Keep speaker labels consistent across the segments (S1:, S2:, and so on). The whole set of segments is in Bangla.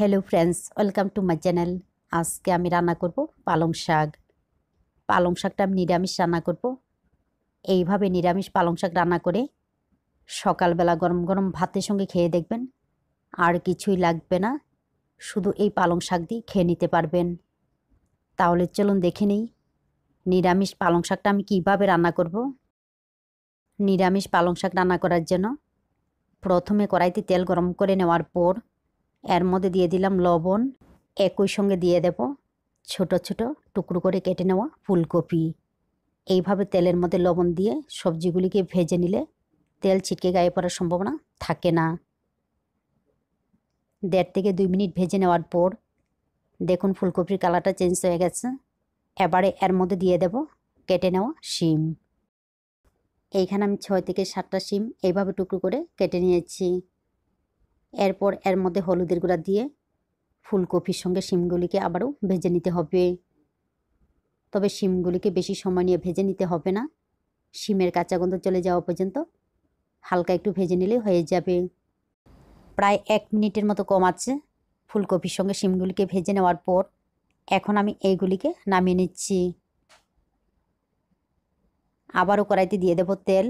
S1: Hello friends welcome to my channel আজকে আমি রান্না করব পালং শাক। পালং শাকটা আমি নিরামিষ রান্না করব। এইভাবে নিরামিষ পালং শাক রান্না করে সকালবেলা গরম গরম ভাতের সঙ্গে খেয়ে দেখবেন। আর কিছুই লাগবে না। শুধু এই পালং শাক দিয়ে খেয়ে নিতে পারবেন। তাহলে চলুন দেখে নিই নিরামিষ পালং শাকটা আমি কীভাবে রান্না করব। নিরামিষ পালং শাক রান্না করার জন্য প্রথমে কড়াইতে তেল গরম করে নেওয়ার পর এর মধ্যে দিয়ে দিলাম লবণ, একই সঙ্গে দিয়ে দেব ছোট ছোট টুকরো করে কেটে নেওয়া ফুলকপি। এইভাবে তেলের মধ্যে লবণ দিয়ে সবজিগুলিকে ভেজে নিলে তেল ছিটকে গায়ে পড়ার সম্ভাবনা থাকে না। দেড় থেকে দুই মিনিট ভেজে নেওয়ার পর দেখুন ফুলকপির কালারটা চেঞ্জ হয়ে গেছে। এবারে এর মধ্যে দিয়ে দেব কেটে নেওয়া শিম। এইখানে আমি ছয় থেকে সাতটা শিম এইভাবে টুকরো করে কেটে নিয়েছি। এরপর এর মধ্যে হলুদের গুঁড়া দিয়ে ফুলকপির সঙ্গে শিমগুলিকে আবারও ভেজে নিতে হবে। তবে শিমগুলিকে বেশি সময় নিয়ে ভেজে নিতে হবে না। শিমের কাঁচা গন্ধ চলে যাওয়া পর্যন্ত হালকা একটু ভেজে নিলে হয়ে যাবে। প্রায় এক মিনিটের মতো কম আছে ফুলকপির সঙ্গে শিমগুলিকে ভেজে নেওয়ার পর এখন আমি এইগুলিকে নামিয়ে নিচ্ছি। আবারও কড়াইতে দিয়ে দেব তেল।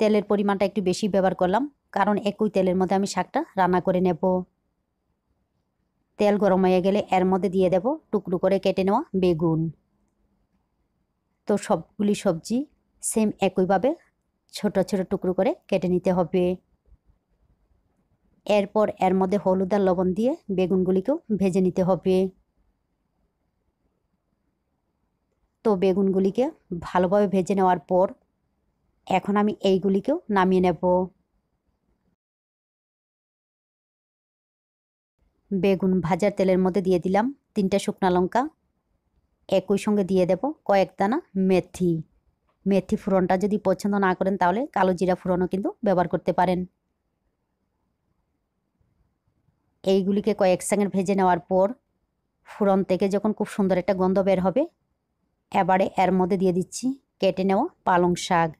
S1: তেলের পরিমাণটা একটু বেশি ব্যবহার করলাম, কারণ একই তেলের মধ্যে আমি শাকটা রান্না করে নেব। তেল গরম হয়ে গেলে এর মধ্যে দিয়ে দেব টুকরো করে কেটে নেওয়া বেগুন। তো সবগুলি সবজি সেম একইভাবে ছোট ছোট টুকরো করে কেটে নিতে হবে। এরপর এর মধ্যে হলুদ আর লবণ দিয়ে বেগুনগুলিকেও ভেজে নিতে হবে। তো বেগুনগুলিকে ভালোভাবে ভেজে নেওয়ার পর এখন আমি এইগুলিকেও নামিয়ে নেব। বেগুন ভাজার তেলের মধ্যে দিয়ে দিলাম তিনটা শুকনা লঙ্কা। একই সঙ্গে দিয়ে দেব কয়েক দানা মেথি। মেথি ফোড়নটা যদি পছন্দ না করেন তাহলে কালো জিরা ফোড়নও কিন্তু ব্যবহার করতে পারেন। এইগুলিকে কয়েক সঙ্গে ভেজে নেওয়ার পর ফোড়ন থেকে যখন খুব সুন্দর একটা গন্ধ বের হবে, এবারে এর মধ্যে দিয়ে দিচ্ছি কেটে নেওয়া পালং শাক।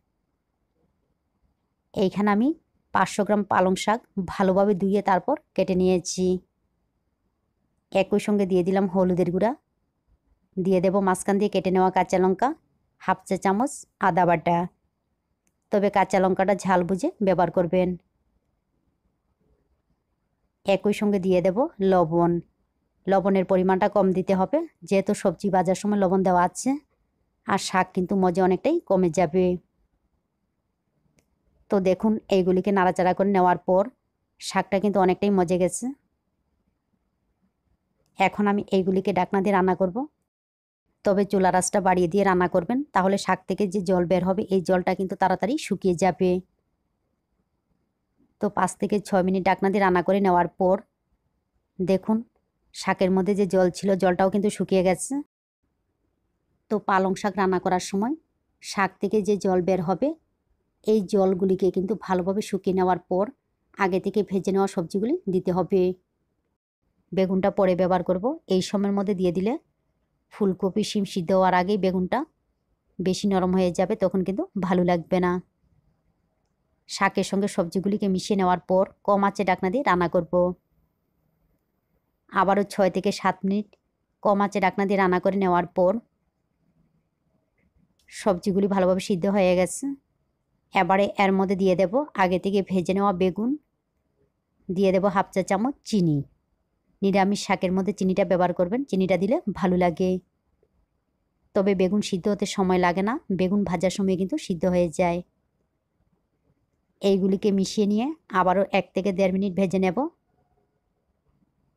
S1: এইখানে আমি পাঁচশো গ্রাম পালং শাক ভালোভাবে ধুয়ে তারপর কেটে নিয়েছি। একই সঙ্গে দিয়ে দিলাম হলুদের গুঁড়া। দিয়ে দেব মাঝখান দিয়ে কেটে নেওয়া কাঁচা লঙ্কা, হাফ চা চামচ আদা বাটা। তবে কাঁচা লঙ্কাটা ঝাল বুঝে ব্যবহার করবেন। একই সঙ্গে দিয়ে দেব লবণ। লবণের পরিমাণটা কম দিতে হবে, যেহেতু সবজি বাজার সময় লবণ দেওয়া আছে, আর শাক কিন্তু মজা অনেকটাই কমে যাবে। তো দেখুন, এইগুলিকে নাড়াচাড়া করে নেওয়ার পর শাকটা কিন্তু অনেকটাই মজে গেছে। এখন আমি এইগুলিকে ডাকনা দিয়ে রান্না করব। তবে চুলা রাসটা বাড়িয়ে দিয়ে রান্না করবেন, তাহলে শাক থেকে যে জল বের হবে, এই জলটা কিন্তু তাড়াতাড়ি শুকিয়ে যাবে। তো পাঁচ থেকে ছয় মিনিট ডাকনা দিয়ে রান্না করে নেওয়ার পর দেখুন, শাকের মধ্যে যে জল ছিল, জলটাও কিন্তু শুকিয়ে গেছে। তো পালং শাক রান্না করার সময় শাক থেকে যে জল বের হবে এই জলগুলিকে কিন্তু ভালোভাবে শুকিয়ে নেওয়ার পর আগে থেকে ভেজে নেওয়া সবজিগুলি দিতে হবে। বেগুনটা পরে ব্যবহার করব। এই সময়ের মধ্যে দিয়ে দিলে ফুলকপি, শিম সিদ্ধ হওয়ার আগেই বেগুনটা বেশি নরম হয়ে যাবে, তখন কিন্তু ভালো লাগবে না। শাকের সঙ্গে সবজিগুলিকে মিশিয়ে নেওয়ার পর কম আঁচে ডাকনা দিয়ে রান্না করব। আবারও ছয় থেকে সাত মিনিট কম আঁচে ডাকনা দিয়ে রান্না করে নেওয়ার পর সবজিগুলি ভালোভাবে সিদ্ধ হয়ে গেছে। এবারে এর মধ্যে দিয়ে দেব আগে থেকে ভেজে নেওয়া বেগুন। দিয়ে দেব হাফ চা চামচ চিনি। নিরামিষ শাকের মধ্যে চিনিটা ব্যবহার করবেন। চিনিটা দিলে ভালো লাগে। তবে বেগুন সিদ্ধ হতে সময় লাগে না। বেগুন ভাজার সময় কিন্তু সিদ্ধ হয়ে যায়। এইগুলিকে মিশিয়ে নিয়ে আবারও এক থেকে দেড় মিনিট ভেজে নেব।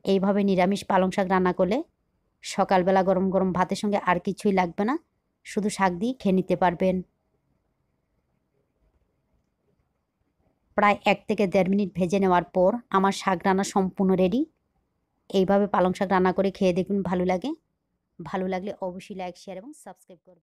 S1: এইভাবে নিরামিষ পালং শাক রান্না করলে সকালবেলা গরম গরম ভাতের সঙ্গে আর কিছুই লাগবে না। শুধু শাক দিয়ে খেয়ে নিতে পারবেন। প্রায় এক থেকে দেড় মিনিট ভেজে নেওয়ার পর আমার শাক রান্না সম্পূর্ণ রেডি এইভাবে পালং শাক রান্না করে খেয়ে দেখুন ভালো লাগে। ভালো লাগলে অবশ্যই লাইক শেয়ার এবং সাবস্ক্রাইব করবেন।